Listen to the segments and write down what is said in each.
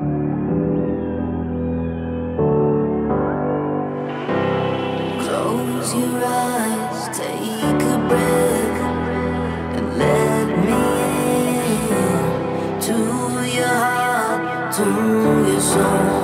Close your eyes, take a breath, and let me in to your heart, to your soul.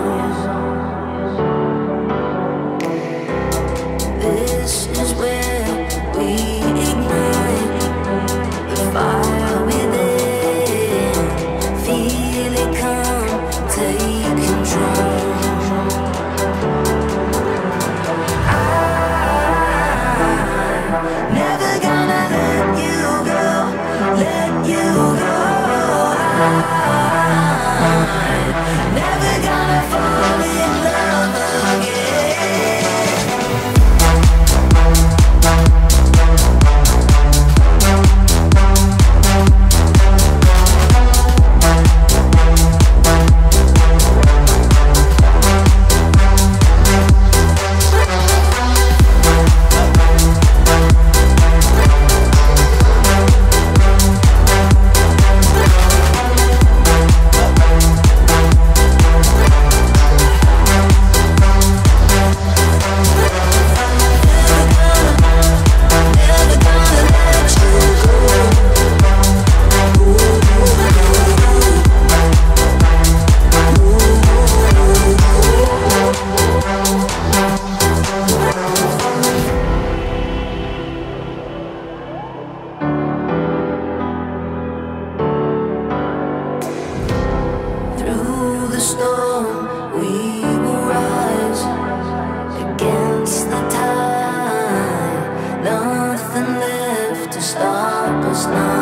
stop us now.